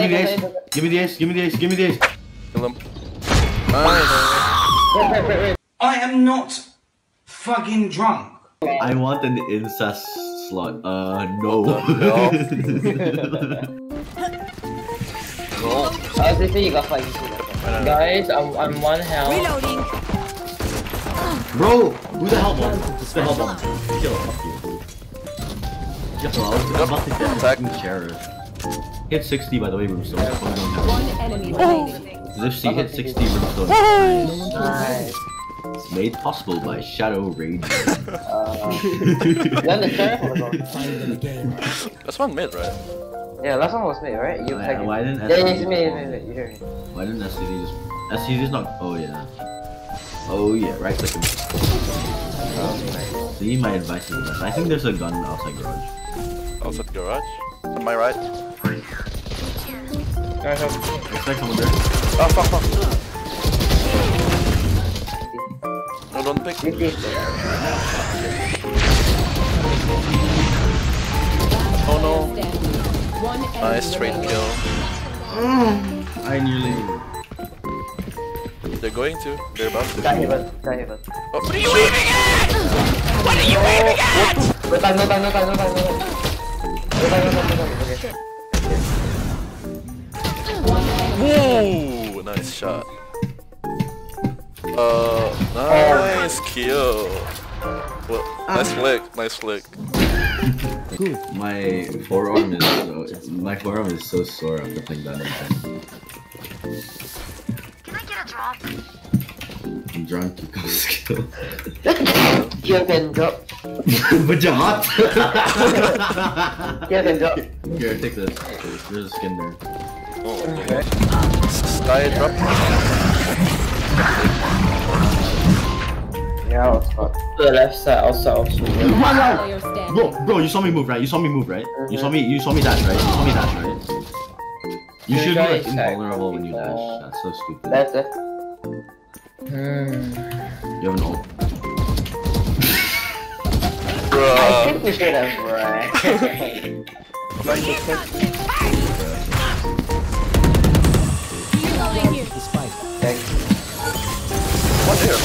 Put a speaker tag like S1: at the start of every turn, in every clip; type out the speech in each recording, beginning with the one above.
S1: Give me the ace. Give me the ace. Give me the ace. Give me the ace.
S2: Kill him. Nice.
S3: Wait, wait, wait, wait.
S4: I am not fucking drunk.
S1: I want an incest slot. Uh, no.
S2: No.
S3: They say you got five. You got five.
S5: Guys, I'm, I'm one health.
S6: Reloading.
S1: Bro, who the hell bomb? Who's the hell bomb? Kill him. Fuck you. Kill him. I was about to get
S2: Attack.
S1: fucking sheriff. Hit 60 by the way, Brimstone.
S6: One enemy remaining. Oh.
S1: Lipsy hit 60 Brimstone.
S3: Nice.
S1: Made possible by Shadow Ranger.
S3: Uh, then the sheriff was on.
S2: That's one mid, right?
S3: Yeah, last one was me, right? You
S1: Why,
S3: tagged
S1: why didn't
S3: Yeah, yeah, it's
S1: SCD
S3: me, it's me, it's me. You hear me.
S1: Why didn't SCD just... SCD's not... Oh yeah. Oh yeah, right click him. Oh, see, my advice is best. I think there's a gun outside garage.
S2: Outside garage. On my right.
S5: Guys, I'm
S1: Looks like someone there.
S2: Oh fuck fuck. No, don't pick. Oh no. Nice trade
S6: remaining.
S2: kill.
S1: I nearly...
S2: They're going to. They're about to.
S3: Guy heaven, guy heaven.
S2: Oh, what are you waving at? What are you waving at?
S3: No time, no time, no time, no time, no time.
S2: Shot. Uh, nice kill. What? Nice flick. Nice flick.
S1: My forearm is so... It's, my forearm is so sore after playing that again. I'm drunk, you go skill.
S3: Kill can drop.
S1: but you're hot!
S3: Kill can drop.
S1: Here, take this. There's a skin there.
S2: Oh, okay. Sky drop.
S3: Yeah, I was fucked.
S5: to the left side, outside also.
S6: Player standing.
S1: Bro, bro, you saw me move, right? You saw me move, right? You saw me, you saw me dash, right? You saw me dash, right? You
S5: Your
S1: should be like invulnerable when you dash. That's so stupid.
S3: That's it.
S5: Hmm.
S1: You have an ult.
S3: I think we should have right.
S2: What here?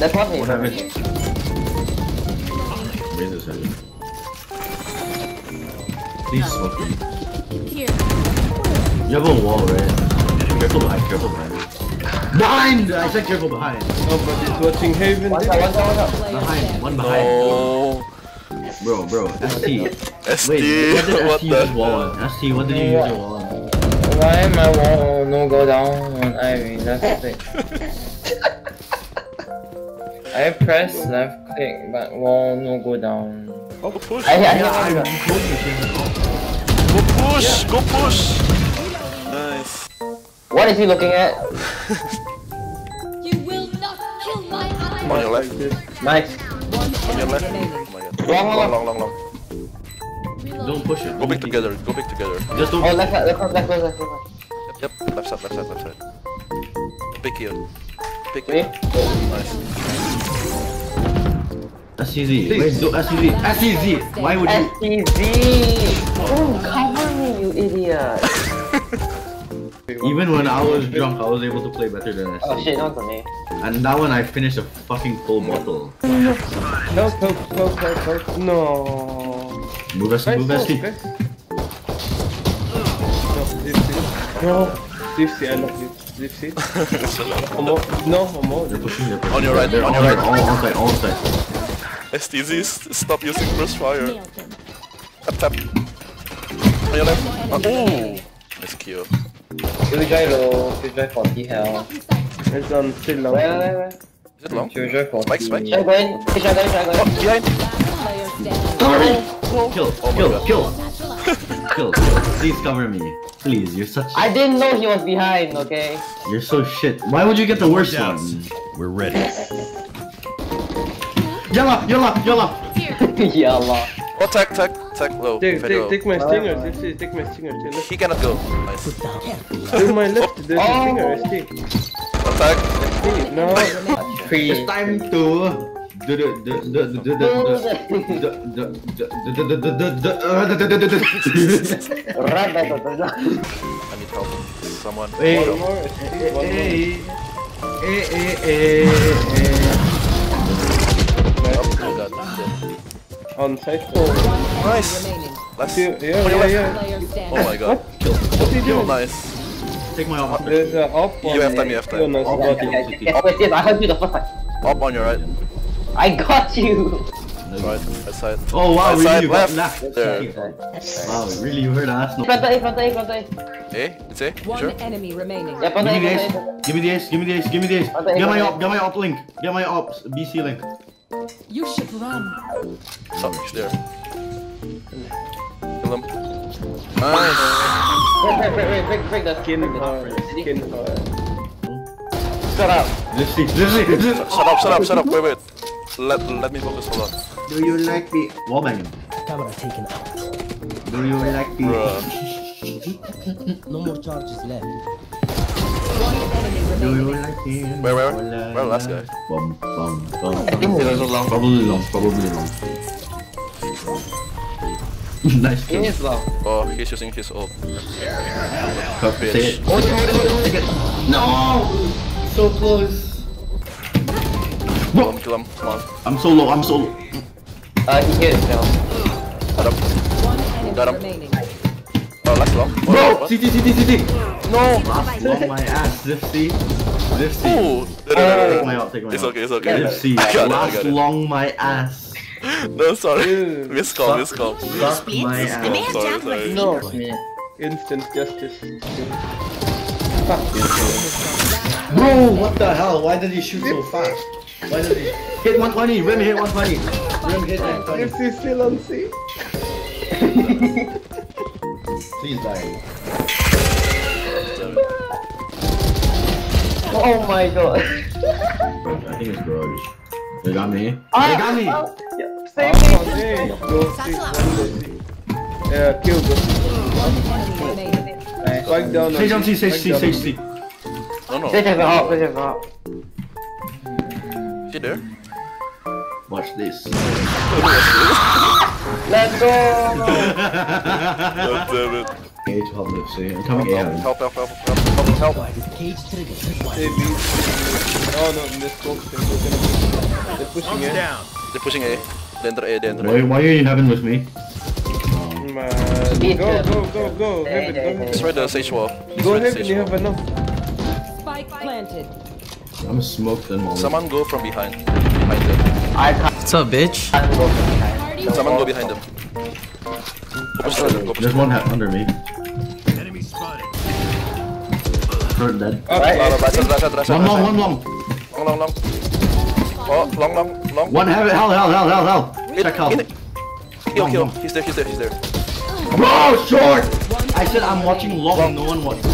S3: That's one
S1: What
S3: heaven.
S1: happened? Raise his head. Please smoke me.
S6: Here.
S1: You have a wall, right? Careful behind, careful behind. Behind! I said careful behind.
S5: Oh, but it's watching Haven.
S3: One one one.
S1: Behind, one behind.
S2: Oh.
S1: Bro, bro, ST.
S2: SD.
S1: Wait, what did
S2: what
S1: ST
S2: the
S1: use wall
S2: hell?
S1: on? ST, what did you use your wall on?
S5: Why my wall no go down on Ivy? That's the thing. I press left click, but wall no go down.
S2: Go push.
S3: I, I,
S1: Yeah,
S3: I,
S1: I'm
S3: I,
S2: Go push. Go push. Nice.
S3: What is he looking at?
S6: You will not kill my ally.
S2: On your left.
S3: Nice.
S2: On your left.
S6: remaining.
S2: My god.
S3: Long, long,
S2: Long, long, long, long.
S1: Don't push it.
S2: Go back together. Go back together.
S1: Just don't.
S3: Oh, left side, left side, left side, left side.
S2: Yep, yep. Left side, left side, left side. Pick you. Pick
S3: Me?
S2: you. Nice.
S1: SCZ. Wait, do SCZ. SCZ. Why would you?
S3: STV! Oh, cover me, you idiot!
S1: Even when I was drunk, I was able to play better than
S3: Oh shit, not for me.
S1: And that one, I finished a fucking full bottle.
S5: Help, help, help, help, help. No.
S1: Move SC,
S5: Guys,
S1: move
S5: no,
S1: SC.
S5: No, Zifsy. No. I love you. Zifsy. Homo. No, homo.
S1: They're pushing, they're pushing.
S2: On your right,
S1: They're
S2: on your right.
S1: all on site, all on site.
S2: Stop using
S6: crossfire.
S2: Tap tap. On your left. Uh, oh! Nice kill.
S5: Kill guy low, kill guy 40 health.
S7: It's um, still long.
S3: Where, where, where?
S2: Is it long?
S5: Kill guy 40.
S2: Spike, spike.
S3: I'm going, kill guy, kill guy.
S2: Oh, behind!
S6: Oh,
S1: kill,
S2: oh
S1: kill, kill. kill, kill. Please cover me. Please, you're such.
S3: I didn't know he was behind, okay?
S1: You're so shit. Why would you get the worst one?
S8: We're ready.
S1: Yalla, yalla, yalla.
S3: yalla.
S2: Oh, tag, tag, tag low.
S7: Take, take, take my stinger, uh, ST, take my stinger. Take left.
S2: He cannot go. Nice.
S7: to my left, there's
S3: oh.
S7: a stinger, ST.
S2: Oh, tag.
S7: ST, no.
S5: Three.
S1: It's time to...
S2: I need help. Someone.
S1: Hey, hey, hey, hey, hey.
S2: My god. Dead.
S5: On site.
S2: Nice.
S6: Remaining.
S2: Last.
S5: Yeah, yeah, yeah, yeah.
S2: Oh my god.
S5: What's he doing?
S2: Nice.
S1: Take my arm.
S5: Uh, there's a up
S2: You have time, you have time.
S5: on us,
S1: Up,
S5: body.
S1: up,
S8: Yes, yes, yes, I heard you the first time.
S2: Up on your right.
S8: I got you.
S2: Right. Right side.
S1: Oh wow,
S2: Right
S1: really?
S2: side,
S1: You got
S2: left.
S1: left.
S2: There.
S1: Wow, really? You heard ass?
S8: Front A, front A, front A.
S2: A? Eh? It's A? You
S6: One
S2: sure?
S6: enemy remaining.
S8: Yeah, front
S1: Give
S8: A,
S1: me the
S8: front
S1: ace.
S8: A.
S1: Give me the ace. Give me the ace. Give me the ace.
S8: Okay,
S1: Get my op. Get my op link. Get my ops BC link.
S6: You should run.
S2: Oh, he's there. Kill him. Nice.
S8: Break, break, break, break, break, break the
S5: Skin hard, skin hard.
S8: Shut up.
S1: Let's see. Let's see. Let's see.
S2: Shut up, shut up, shut up. Wait, wait. Let, let me focus. Hold on.
S1: Do you like me? Wallbang.
S9: Camera taken out.
S1: Do you like me?
S2: Bruh.
S9: No more charges left.
S6: One enemy
S1: Do you
S6: remaining.
S1: like me?
S2: Where, where? Where the last guy?
S1: Bum, bum, bum.
S8: I think it was long.
S1: Probably long. Probably long. nice
S8: It
S1: kill.
S8: is long.
S2: Oh, he's using his ult.
S1: Cup,
S2: bitch.
S1: say it. Oh, take it. No! So close.
S2: Kill him, kill him. Come on.
S1: I'm so low. I'm so low.
S8: Uh, he hit it now.
S2: Got him.
S6: One
S2: Got him.
S6: Remaining.
S2: Oh, last long. Oh,
S1: Bro. CT, CT, CT.
S2: No!
S1: Last long my ass. Zifsy. Zifsy.
S2: Ooh! No, no,
S1: Take
S2: no, no,
S1: my out. Take my
S2: It's
S1: out.
S2: okay, it's okay.
S1: Zifsy.
S2: I it,
S1: Last
S2: it.
S1: long my ass.
S2: No, sorry. Miss call, miss call.
S1: Suck my ass.
S2: sorry, sorry.
S5: No. Instant justice. Fuck you.
S1: Bro, what the hell? Why did he shoot so fast? Why did he hit 120? Rim hit 120. Rim hit 120.
S5: Is he still on C?
S1: Please die.
S8: Oh my god.
S1: I think it's garage. They got me. They
S8: Ah,
S1: got me.
S8: ah,
S5: Save me! Go C, one go C. Yeah, kill go C.
S6: One enemy remaining.
S5: Spike down on
S1: Sage on C, Sage C,
S5: down
S1: Sage
S5: on
S1: C.
S2: No, no.
S8: Let's have a hop, let's have a hop.
S2: Is there?
S1: Watch this.
S8: Let's go!
S2: God damn it.
S1: Age help live C. I'm coming A.
S2: Help, help, help, help, help, help.
S9: Why cage trigger?
S5: C, B. Oh no, in this box they're gonna They're pushing it.
S2: They're pushing A. They enter A, they enter
S1: Why, why are you in heaven with me?
S5: Man.
S8: Beat
S5: Go, go, go, go.
S8: Hey,
S5: Heaven,
S8: hey,
S5: go
S8: hey.
S5: heaven.
S2: Destroy the sage wall.
S5: Go
S2: Destroy
S5: heaven, you have enough.
S6: Spike planted.
S1: I'm smoked and all.
S2: Someone go from behind. Behind them.
S8: I can't
S9: What's up, bitch?
S8: go from behind.
S2: Someone go behind them. Go push them, go push
S1: There's
S2: through
S1: one hat under me. Third dead.
S2: them. Right side, right side, right side,
S1: One long, one long.
S2: Long, long, long. Oh, long, long, long.
S1: One heaven. Hell, hell, hell, hell, hell. Check hell.
S2: Kill,
S1: Long,
S2: kill.
S1: long.
S2: He's there, he's there, he's there.
S1: Bro, short. I said I'm watching long. No one watched.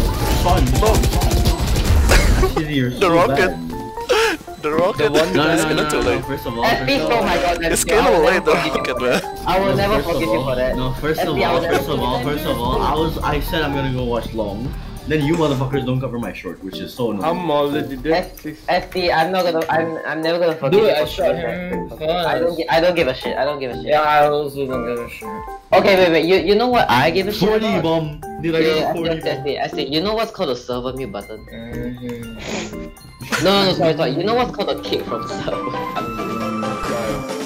S1: Son. Actually, you're
S2: The
S1: so
S2: rocket.
S1: bad.
S2: The rocket.
S5: one-
S1: No, no,
S2: It's
S1: no,
S2: kinda
S1: no,
S2: too
S1: no,
S2: late.
S1: First of all,
S8: SP,
S1: first of
S8: oh my god,
S2: It's
S8: SP,
S2: kinda
S8: I will
S2: late, the
S8: never forgive you.
S2: rocket, man.
S8: Uh, I will never forgive you for that.
S1: No, first of
S8: SP, I will
S1: all, first of all, first of all, I was, I said I'm gonna go watch long. Then you motherfuckers don't cover my short, which is so annoying.
S5: I'm already dead.
S8: S- SP, I'm not gonna, I'm, I'm never gonna forgive
S3: Dude,
S8: you.
S3: I
S8: for
S3: shot
S8: shooting
S3: him
S8: that. I don't, I don't give a shit. I don't give a shit.
S3: Yeah, I also don't give a shit.
S8: Okay, wait, wait. You, you know what I give a shit
S1: 40
S8: about?
S1: bomb. Did I
S8: Yeah,
S1: get
S8: yeah,
S1: 40
S8: SP,
S1: bomb?
S8: SP, SP. You know what's called a server mute button?
S3: Mhm.
S8: No, no, no, sorry, sorry. You know what's called a kick from server?